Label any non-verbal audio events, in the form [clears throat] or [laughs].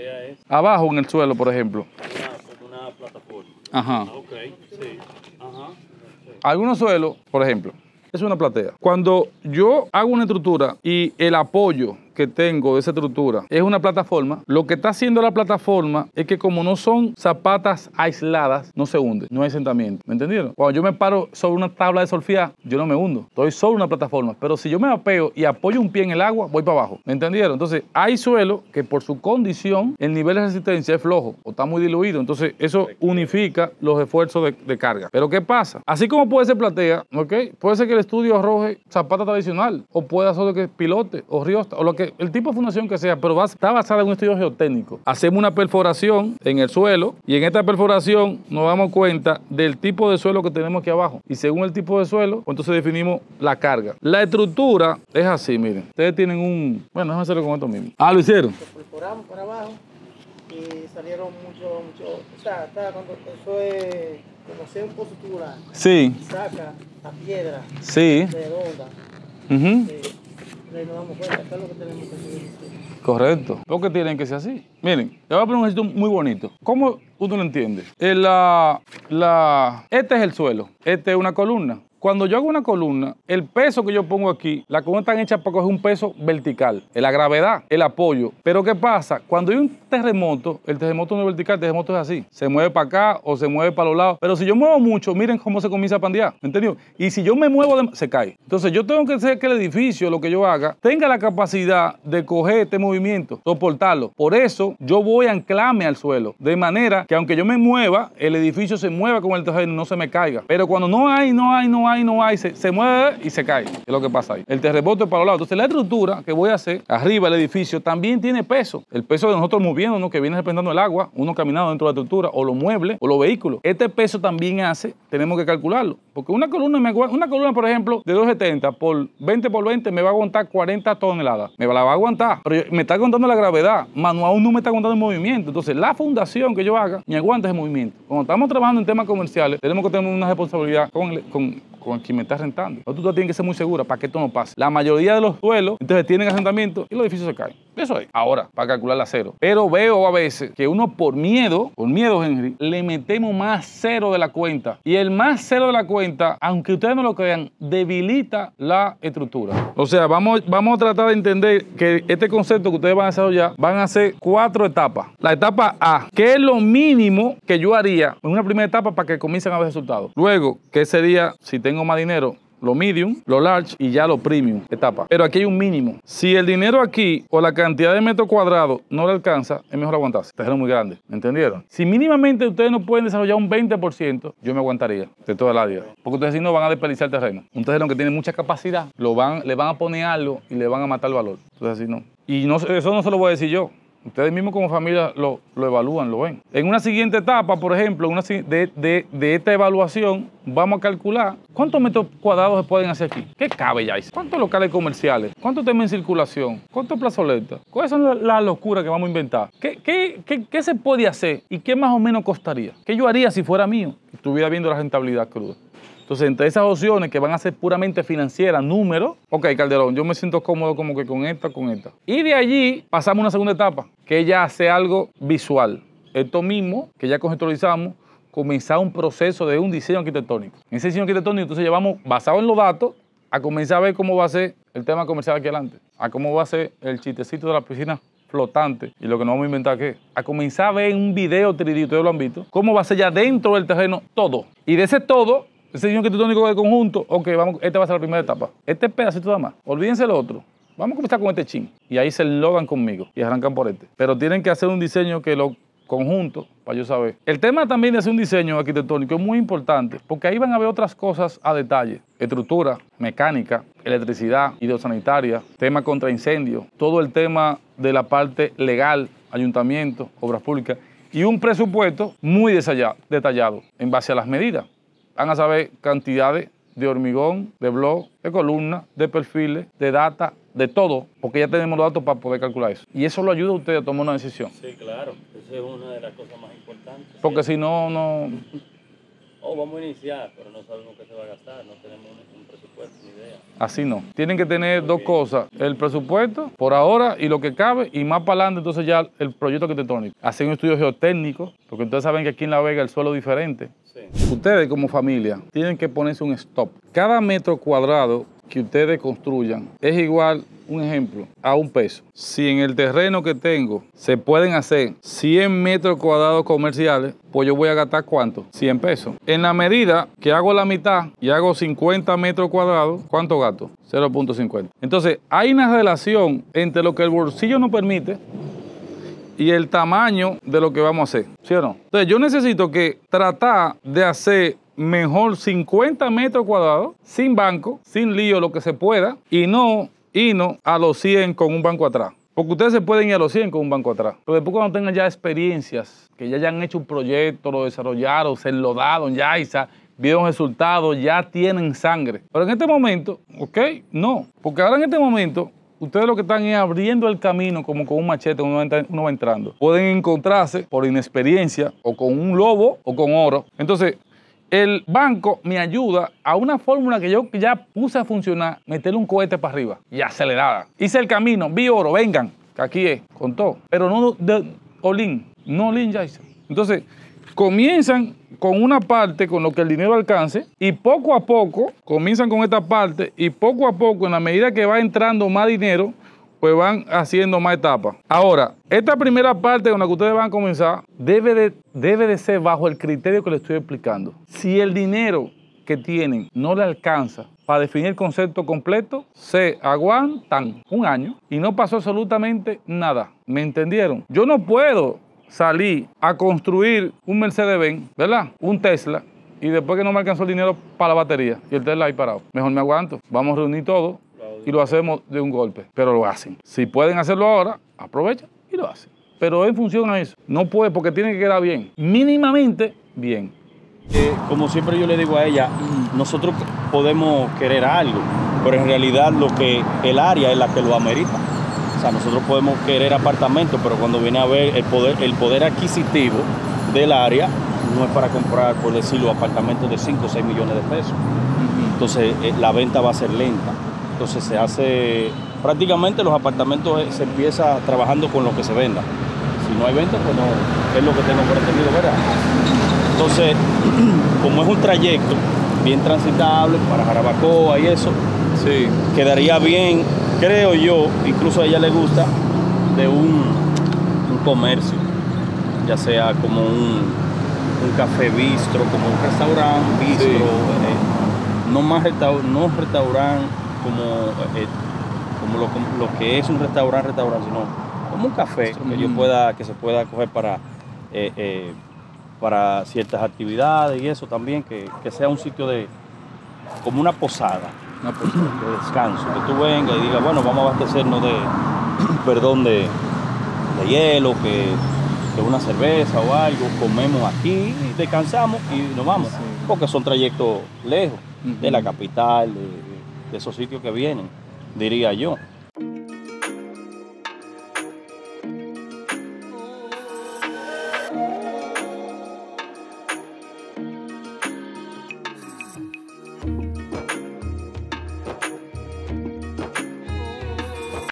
es Abajo en el suelo, por ejemplo. una, como una plataforma. Ajá. Ok, sí. Ajá. Algunos suelos, por ejemplo, es una platea. Cuando yo hago una estructura y el apoyo que tengo de esa estructura es una plataforma, lo que está haciendo la plataforma es que como no son zapatas aisladas, no se hunde, no hay sentamiento. ¿Me entendieron? Cuando yo me paro sobre una tabla de solfía, yo no me hundo, estoy sobre una plataforma. Pero si yo me apeo y apoyo un pie en el agua, voy para abajo. ¿Me entendieron? Entonces, hay suelo que por su condición, el nivel de resistencia es flojo o está muy diluido. Entonces, eso unifica los esfuerzos de, carga. Pero ¿qué pasa? Así como puede ser platea, ¿ok? Puede ser que el estudio arroje zapata tradicional, o puede ser que pilote, o riosta, o lo que el tipo de fundación que sea, pero va- está basada en un estudio geotécnico. Hacemos una perforación en el suelo y en esta perforación nos damos cuenta del tipo de suelo que tenemos aquí abajo. Y según el tipo de suelo, pues entonces definimos la carga. La estructura es así, miren. Ustedes tienen un... Bueno, déjame hacerlo con esto mismo. Ah, lo hicieron. perforamos para abajo y salieron mucho, mucho, o sea, está cuando eso es como hacer un postura, Sí, saca la piedra sí. redonda, eh, ¿qué? Correcto. Lo que tienen que ser así. Miren, le voy a poner un ejemplo muy bonito. ¿Cómo uno lo entiende? Eh, la, la, este es el suelo. Este es una columna. Cuando yo hago una columna, el peso que yo pongo aquí, la columna está hecha para coger un peso vertical, la gravedad, el apoyo. Pero ¿qué pasa? Cuando hay un terremoto, el terremoto no es vertical, el terremoto es así. Se mueve para acá o se mueve para los lados. Pero si yo muevo mucho, miren cómo se comienza a pandear. ¿Me entendió? Y si yo me muevo, se cae. Entonces yo tengo que hacer que el edificio, lo que yo haga, tenga la capacidad de coger este movimiento, soportarlo. Por eso yo voy a anclarme al suelo. De manera que aunque yo me mueva, el edificio se mueva con el terreno, no se me caiga. Pero cuando no hay, no hay, no hay, no hay, se, se mueve y se cae. Es lo que pasa ahí. El terremoto es para los lados. Entonces la estructura que voy a hacer arriba del edificio también tiene peso. El peso de nosotros moviéndonos, que viene representando el agua, uno caminando dentro de la estructura, o los muebles, o los vehículos. Este peso también hace, tenemos que calcularlo. Porque una columna, una columna, por ejemplo, de 270 por 20 por 20 me va a aguantar 40 toneladas. Me la va a aguantar. Pero me está aguantando la gravedad, más no aún no me está aguantando el movimiento. Entonces, la fundación que yo haga me aguanta ese movimiento. Cuando estamos trabajando en temas comerciales, tenemos que tener una responsabilidad con, con, con quien me está rentando. Entonces, tú tienes que ser muy segura para que esto no pase. La mayoría de los suelos, entonces, tienen asentamiento y los edificios se caen. Eso es. Ahora, para calcular la cero. Pero veo a veces que uno por miedo, por miedo, Henry, le metemos más cero de la cuenta. Y el más cero de la cuenta, aunque ustedes no lo crean, debilita la estructura. O sea, vamos, vamos a tratar de entender que este concepto que ustedes van a desarrollar van a ser cuatro etapas. La etapa A, que es lo mínimo que yo haría en una primera etapa para que comiencen a ver resultados. Luego, ¿qué sería si tengo más dinero? Lo medium, lo large y ya lo premium etapa. Pero aquí hay un mínimo. Si el dinero aquí o la cantidad de metros cuadrados no le alcanza, es mejor aguantarse. Terreno muy grande. ¿Me entendieron? Si mínimamente ustedes no pueden desarrollar un 20%, yo me aguantaría de toda el área. Porque ustedes si no van a desperdiciar el terreno. Un terreno que tiene mucha capacidad, lo van, le van a poner algo y le van a matar el valor. Entonces así no. Y no, eso no se lo voy a decir yo. Ustedes mismos como familia lo, lo evalúan, lo ven. En una siguiente etapa, por ejemplo, de, de- de esta evaluación, vamos a calcular cuántos metros cuadrados se pueden hacer aquí. ¿Qué cabe ya? ¿Cuántos locales comerciales? ¿Cuántos temas en circulación? ¿Cuántos plazoletas? ¿Cuáles son la- las locuras que vamos a inventar? ¿Qué, qué, qué, qué se puede hacer y qué más o menos costaría? ¿Qué yo haría si fuera mío? Estuviera viendo la rentabilidad cruda. Entonces, entre esas opciones que van a ser puramente financieras, números, ok, Calderón, yo me siento cómodo como que con esta, con esta. Y de allí pasamos a una segunda etapa, que ya hace algo visual. Esto mismo, que ya conceptualizamos, comenzar un proceso de un diseño arquitectónico. En ese diseño arquitectónico, entonces llevamos, basado en los datos, a comenzar a ver cómo va a ser el tema comercial aquí adelante, a cómo va a ser el chistecito de la piscina flotante y lo que nos vamos a inventar qué, a comenzar a ver un video 3D, ustedes lo han visto, cómo va a ser ya dentro del terreno todo. Y de ese todo, ese diseño arquitectónico de conjunto, ok, vamos, esta va a ser la primera etapa. Este pedacito nada más, olvídense el otro. Vamos a comenzar con este chin. Y ahí se logan conmigo y arrancan por este. Pero tienen que hacer un diseño que lo conjunto para yo saber. El tema también de hacer un diseño arquitectónico es muy importante porque ahí van a ver otras cosas a detalle. Estructura, mecánica, electricidad, hidrosanitaria, tema contra incendio, todo el tema de la parte legal, ayuntamiento, obras públicas y un presupuesto muy detallado en base a las medidas. Van a saber cantidades de hormigón, de blog, de columnas, de perfiles, de data, de todo, porque ya tenemos los datos para poder calcular eso. Y eso lo ayuda a usted a tomar una decisión. Sí, claro. Esa es una de las cosas más importantes. Porque si no, no. [laughs] Oh, vamos a iniciar, pero no sabemos qué se va a gastar, no tenemos un, un presupuesto, ni idea. Así no. Tienen que tener dos cosas. El presupuesto, por ahora, y lo que cabe, y más para adelante, entonces ya el proyecto arquitectónico. Hacer un estudio geotécnico, porque ustedes saben que aquí en La Vega el suelo es diferente. Ustedes como familia tienen que ponerse un stop. Cada metro cuadrado que ustedes construyan es igual, un ejemplo, a un peso. Si en el terreno que tengo se pueden hacer 100 metros cuadrados comerciales, pues yo voy a gastar cuánto? 100 pesos. En la medida que hago la mitad y hago 50 metros cuadrados, ¿cuánto gasto? 0.50. Entonces, hay una relación entre lo que el bolsillo nos permite y el tamaño de lo que vamos a hacer, ¿sí o no? Entonces yo necesito que tratar de hacer mejor 50 metros cuadrados, sin banco, sin lío, lo que se pueda, y no irnos a los 100 con un banco atrás. Porque ustedes se pueden ir a los 100 con un banco atrás. Pero después cuando tengan ya experiencias, que ya hayan hecho un proyecto, lo desarrollaron, se lo daron ya y sa- vieron resultados, ya tienen sangre. Pero en este momento, ¿ok? No. Porque ahora en este momento Ustedes lo que están es abriendo el camino como con un machete uno va, entrando. Pueden encontrarse por inexperiencia o con un lobo o con oro. Entonces, el banco me ayuda a una fórmula que yo ya puse a funcionar, meterle un cohete para arriba y acelerada. Hice el camino, vi oro, vengan, que aquí es, con todo. Pero no de Olin, no Olin ya hice. Entonces, comienzan con una parte con lo que el dinero alcance y poco a poco comienzan con esta parte y poco a poco, en la medida que va entrando más dinero, pues van haciendo más etapas. Ahora, esta primera parte con la que ustedes van a comenzar debe de, debe de ser bajo el criterio que les estoy explicando. Si el dinero que tienen no le alcanza para definir el concepto completo, se aguantan un año y no pasó absolutamente nada. ¿Me entendieron? Yo no puedo salir a construir un Mercedes-Benz, ¿verdad? Un Tesla, y después que no me alcanzó el dinero para la batería y el Tesla ahí parado. Mejor me aguanto. Vamos a reunir todo y lo hacemos de un golpe. Pero lo hacen. Si pueden hacerlo ahora, aprovechan y lo hacen. Pero en función a eso. No puede porque tiene que quedar bien. Mínimamente bien. Eh, como siempre yo le digo a ella, nosotros podemos querer algo, pero en realidad lo que el área es la que lo amerita. O sea, nosotros podemos querer apartamentos, pero cuando viene a ver el poder, el poder adquisitivo del área, no es para comprar, por decirlo, apartamentos de 5 o 6 millones de pesos. Entonces eh, la venta va a ser lenta. Entonces se hace, prácticamente los apartamentos eh, se empieza trabajando con lo que se venda. Si no hay venta, pues no, es lo que tengo por entendido, ¿verdad? Entonces, [clears throat] como es un trayecto bien transitable para Jarabacoa y eso, Sí. quedaría bien, creo yo, incluso a ella le gusta, de un, un comercio, ya sea como un, un café bistro, como un restaurante bistro, Sí. eh, no más restau- no restaurante como, eh, como, lo, lo que es un restaurante, restaurante, sino como un café que yo Mm. pueda, que se pueda coger para eh, para ciertas actividades y eso también, que, que sea un sitio de, como una posada Una cosa. de descanso, que tú vengas y digas, bueno, vamos a abastecernos de, perdón, de, de hielo, que, que una cerveza o algo, comemos aquí, descansamos y nos vamos, porque son trayectos lejos de la capital, de, de esos sitios que vienen, diría yo.